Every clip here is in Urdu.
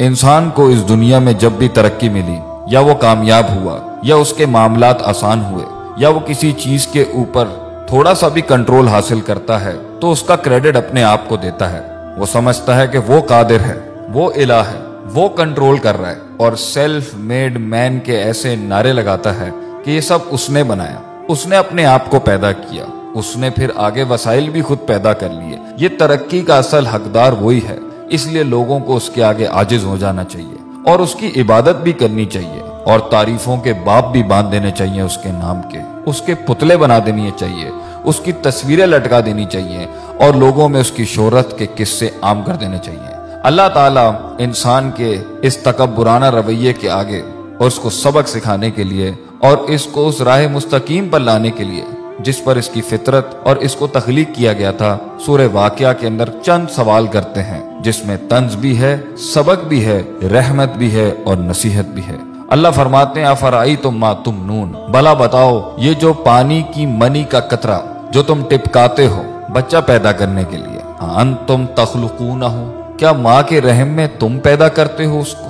انسان کو اس دنیا میں جب بھی ترقی ملی، یا وہ کامیاب ہوا، یا اس کے معاملات آسان ہوئے، یا وہ کسی چیز کے اوپر تھوڑا سا بھی کنٹرول حاصل کرتا ہے، تو اس کا کریڈٹ اپنے آپ کو دیتا ہے۔ وہ سمجھتا ہے کہ وہ قادر ہے، وہ الہ ہے، وہ کنٹرول کر رہا ہے، اور سیلف میڈ مین کے ایسے نعرے لگاتا ہے کہ یہ سب اس نے بنایا۔ اس نے اپنے آپ کو پیدا کیا۔ اس نے پھر آگے وسائل بھی خود پیدا کر لیے۔ یہ ترقی کا اصل حقدار وہی ہے۔ اس لیے لوگوں کو اس کے آگے عاجز ہو جانا چاہیے اور اس کی عبادت بھی کرنی چاہیے اور تعریفوں کے باپ بھی باندھ دینے چاہیے اس کے نام کے اس کے پتلے بنا دینی چاہیے، اس کی تصویریں لٹکا دینی چاہیے اور لوگوں میں اس کی شہرت کے قصے عام کر دینے چاہیے۔ اللہ تعالیٰ انسان کے اس تکبرانہ رویے کے آگے اور اس کو سبق سکھانے کے لیے اور اس کو اس راہ مستقیم پر لانے کے لیے جس پر اس کی فطرت اور اس کو تخلیق کیا گیا تھا، سورہ واقعہ کے اندر چند سوال کرتے ہیں، جس میں طنز بھی ہے، سبق بھی ہے، رحمت بھی ہے اور نصیحت بھی ہے۔ اللہ فرماتے ہیں افرائی تم ما تم نون بلا بتاؤ، یہ جو پانی کی منی کا قطرہ جو تم ٹپکاتے ہو بچہ پیدا کرنے کے لیے ان تم تخلقون ہو کیا ماں کے رحم میں تم پیدا کرتے ہو اس کو؟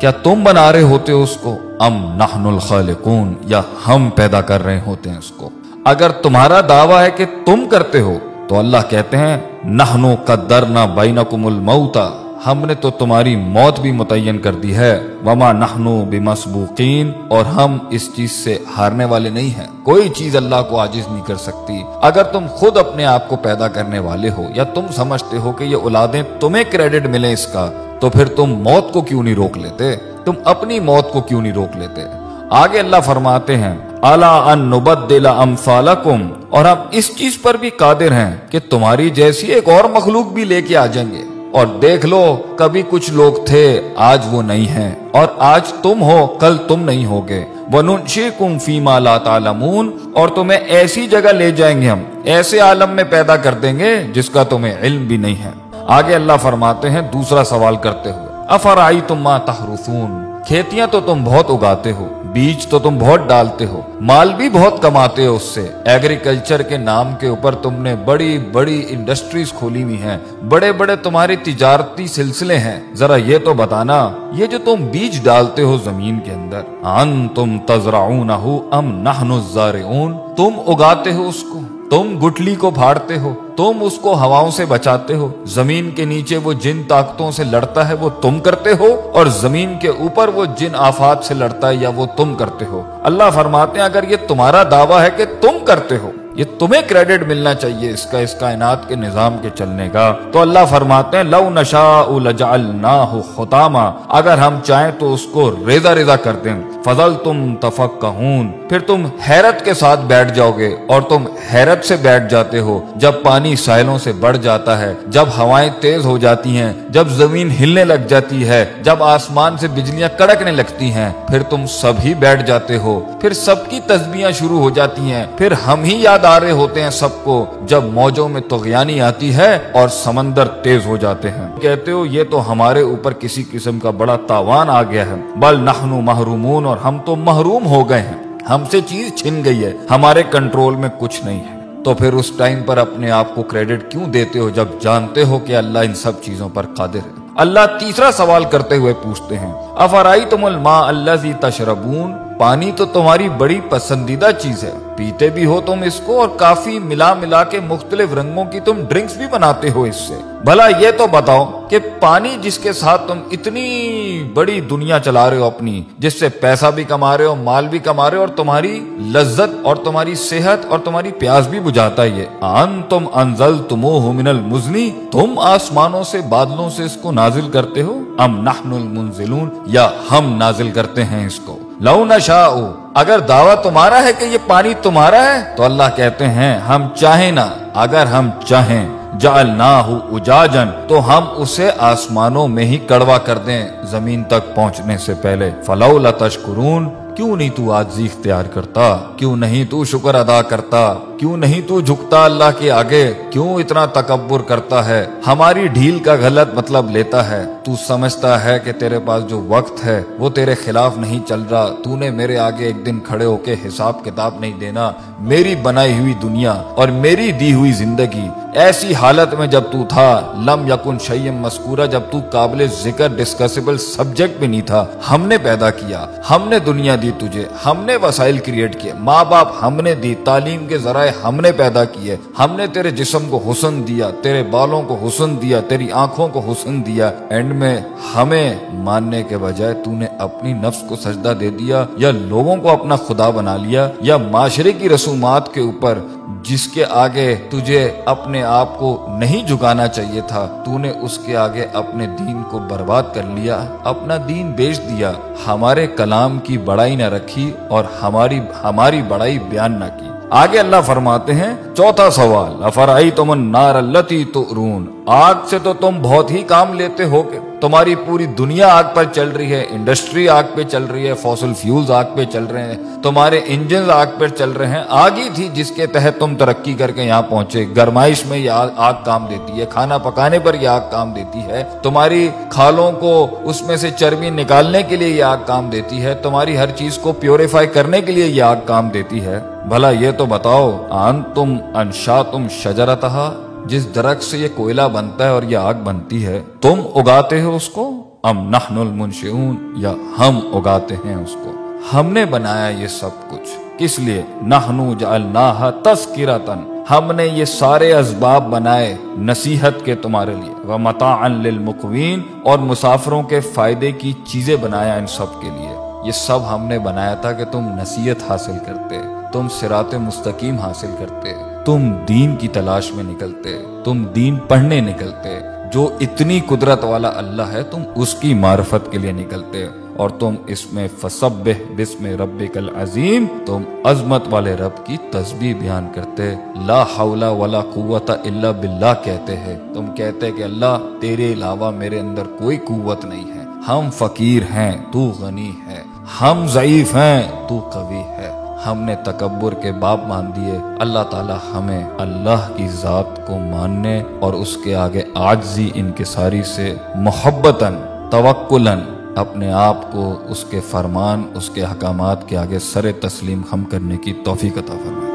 کیا تم بنا رہے ہوتے ہو اس کو؟ ام نحن الخالقون؟ یا ہم پیدا کر رہے ہوتے ہیں اس کو؟ اگر تمہارا دعویٰ ہے کہ تم کرتے ہو، تو اللہ کہتے ہیں، نحنو قدرنا بینکم الموتا ہم نے تو تمہاری موت بھی متعین کر دی ہے، وما نحنو بمسبوقین، اور ہم اس چیز سے ہارنے والے نہیں ہیں۔ کوئی چیز اللہ کو عاجز نہیں کر سکتی۔ اگر تم خود اپنے آپ کو پیدا کرنے والے ہو، یا تم سمجھتے ہو کہ یہ اولادیں تمہیں کریڈٹ ملے اس کا، تو پھر تم موت کو کیوں نہیں روک لیتے؟ تم اپنی موت کو کیوں نہیں روک لیتے؟ آگے اللہ فرماتے ہیں، الا ان نبدل امثالکم اور ہم اس چیز پر بھی قادر ہیں کہ تمہاری جیسی ایک اور مخلوق بھی لے کے آ جائیں گے۔ اور دیکھ لو، کبھی کچھ لوگ تھے، آج وہ نہیں ہیں۔ اور آج تم ہو، کل تم نہیں ہوگے۔ وَنُنْشِكُمْ فِي مَا لَا تَعْلَمُونَ۔ اور تمہیں ایسی جگہ لے جائیں گے ہم، ایسے عالم میں پیدا کر دیں گے جس کا تمہیں علم بھی نہیں ہے۔ آگے اللہ فرماتے ہیں، دوسرا سوال کرتے ہوئے افرائی تم ماں کھیتیاں تو تم بہت اگاتے ہو، بیج تو تم بہت ڈالتے ہو، مال بھی بہت کماتے ہو اس سے۔ ایگریکلچر کے نام کے اوپر تم نے بڑی بڑی انڈسٹریز کھولی ہوئی ہیں۔ بڑے بڑے تمہاری تجارتی سلسلے ہیں۔ ذرا یہ تو بتانا، یہ جو تم بیج ڈالتے ہو زمین کے اندر ان تم تزرعون ام نحن الزارعون؟ تم اگاتے ہو اس کو۔ تم گٹلی کو پھاڑتے ہو، تم اس کو ہواؤں سے بچاتے ہو۔ زمین کے نیچے وہ جن طاقتوں سے لڑتا ہے، وہ تم کرتے ہو، اور زمین کے اوپر وہ جن آفات سے لڑتا ہے یا وہ تم کرتے ہو۔ اللہ فرماتے ہیں، اگر یہ تمہارا دعویٰ ہے کہ تم کرتے ہو۔ یہ تمہیں کریڈٹ ملنا چاہیے اس کا، اس کائنات کے نظام کے چلنے کا۔ تو اللہ فرماتے ہیں، لو نشاء لجعلناہ خطاما۔ اگر ہم چاہیں تو اس کو ریزا ریزا کر دیں فضل تم تفقہون۔ پھر تم حیرت کے ساتھ بیٹھ جاؤ گے اور تم حیرت سے بیٹھ جاتے ہو۔ جب پانی ساحلوں سے بڑھ جاتا ہے، جب ہوائیں تیز ہو جاتی ہیں، جب زمین ہلنے لگ جاتی ہے، جب آسمان سے بجلیاں کڑکنے لگتی ہیں، پھر تم سب ہی بیٹھ جاتے ہو۔ پھر سب کی تسبیاں شروع ہو جاتی ہیں۔ پھر ہم ہی یاد آ رہے ہوتے ہیں سب کو جب موجوں میں تغیانی آتی ہے اور سمندر تیز ہو جاتے ہیں۔ کہتے ہو یہ تو ہمارے اوپر کسی قسم کا بڑا تاوان آ گیا ہے۔ بل نحنو محرومون اور ہم تو محروم ہو گئے ہیں۔ ہم سے چیز چھن گئی ہے۔ ہمارے کنٹرول میں کچھ نہیں ہے۔ تو پھر اس ٹائم پر اپنے آپ کو کریڈٹ کیوں دیتے ہو جب جانتے ہو کہ اللہ ان سب چیزوں پر قادر ہے؟ اللہ تیسرا سوال کرتے ہوئے پوچھتے ہیں۔ افرائی تم الما اللہ تشربون؟ پانی تو تمہاری بڑی پسندیدہ چیز ہے۔ پیتے بھی ہو تم اس کو اور کافی ملا ملا کے مختلف رنگوں کی تم ڈرنکس بھی بناتے ہو اس سے۔ بھلا یہ تو بتاؤ کہ پانی جس کے ساتھ تم اتنی بڑی دنیا چلا رہے ہو اپنی، جس سے پیسہ بھی کما رہے ہو، مال بھی کما رہے ہو اور تمہاری لذت اور تمہاری صحت اور تمہاری پیاس بھی بجھاتا ہے۔ یہ ان تم انزل تمو من المزنی، تم آسمانوں سے بادلوں سے اس کو نازل کرتے ہو۔ ام نحن المنزلون، یا ہم نازل کرتے ہیں اس کو۔ لو نشا اگر دعویٰ تمہارا ہے کہ یہ پانی تمہارا ہے، تو اللہ کہتے ہیں، ہم چاہیں نہ، اگر ہم چاہیں، جعلناہ اجاجن تو ہم اسے آسمانوں میں ہی کڑوا کر دیں زمین تک پہنچنے سے پہلے۔ فلولا لتشکرون کیوں نہیں تو آجزی اختیار کرتا؟ کیوں نہیں تو شکر ادا کرتا؟ کیوں نہیں تو جھکتا اللہ کے آگے؟ کیوں اتنا تکبر کرتا ہے؟ ہماری ڈھیل کا غلط مطلب لیتا ہے۔ تو سمجھتا ہے کہ تیرے پاس جو وقت ہے، وہ تیرے خلاف نہیں چل رہا۔ تو نے میرے آگے ایک دن کھڑے ہو کے حساب کتاب نہیں دینا۔ میری بنائی ہوئی دنیا اور میری دی ہوئی زندگی ایسی حالت میں جب تو تھا، لم یکن شیم مسکورہ جب تو قابل ذکر ڈسکسیبل سبجیکٹ بھی نہیں تھا۔ ہم نے پیدا کیا، ہم نے دنیا دی تجھے، ہم نے وسائل کریٹ کیے۔ ماں باپ ہم نے دی، تعلیم کے ذرائع ہم نے پیدا کیے۔ ہم نے تیرے جسم کو حسن دیا، تیرے بالوں کو حسن دیا، تیری آنکھوں کو حسن دیا۔ اینڈ میں ہمیں ماننے کے بجائے تو نے اپنی نفس کو سجدہ دے دیا، یا لوگوں کو اپنا خدا بنا لیا، یا معاشرے کی رسومات کے اوپر جس کے آگے تجھے اپنے آپ کو نہیں جھکانا چاہیے تھا، تو نے اس کے آگے اپنے دین کو برباد کر لیا، اپنا دین بیچ دیا۔ ہمارے کلام کی بڑائی نہ رکھی اور ہماری ہماری بڑائی بیان نہ کی۔ آگے اللہ فرماتے ہیں، چوتھا سوال افرائی تم نار التی تو آگ سے تو تم بہت ہی کام لیتے ہو کہ تمہاری پوری دنیا آگ پر چل رہی ہے، انڈسٹری آگ پہ چل رہی ہے، فوسل فیولز آگ پہ چل رہے ہیں۔ تمہارے انجنز آگ پہ چل رہے ہیں۔ آگ ہی تھی جس کے تحت تم ترقی کر کے یہاں پہنچے۔ گرمائش میں یہ آگ کام دیتی ہے۔ کھانا پکانے پر یہ آگ کام دیتی ہے۔ تمہاری کھالوں کو اس میں سے چربی نکالنے کے لیے یہ آگ کام دیتی ہے۔ تمہاری ہر چیز کو پیوریفائی کرنے کے لیے یہ آگ کام دیتی ہے۔ بھلا یہ تو بتاؤ آن تم انشا تم شجرتہ جس درخت سے یہ کوئلہ بنتا ہے اور یہ آگ بنتی ہے، تم اگاتے ہو اس کو؟ ام نحن المنشئون، یا ہم اگاتے ہیں اس کو۔ ہم نے بنایا یہ سب کچھ۔ کس لیے؟ نحنو جعلناها تذکرتن ہم نے یہ سارے اسباب بنائے نصیحت کے تمہارے لیے۔ ومتاعا للمقوین، اور مسافروں کے فائدے کی چیزیں بنایا ان سب کے لیے۔ یہ سب ہم نے بنایا تھا کہ تم نصیحت حاصل کرتے، تم سرات مستقیم حاصل کرتے۔ تم دین کی تلاش میں نکلتے، تم دین پڑھنے نکلتے، جو اتنی قدرت والا اللہ ہے، تم اس کی معرفت کے لیے نکلتے۔ اور تم اس میں فسبح بسم ربک العظیم تم عظمت والے رب کی تسبیح بیان کرتے۔ لا حول ولا قوت الا باللہ کہتے ہیں۔ تم کہتے کہ اللہ، تیرے علاوہ میرے اندر کوئی قوت نہیں ہے۔ ہم فقیر ہیں، تو غنی ہے ہم ضعیف ہیں، تو قوی ہے ہم نے تکبر کے باب مان دیے۔ اللہ تعالی ہمیں اللہ کی ذات کو ماننے اور اس کے آگے آجزی انکساری سے محبتاً، توکلاً اپنے آپ کو اس کے فرمان، اس کے حکامات کے آگے سر تسلیم ہم کرنے کی توفیق عطا فرمائے۔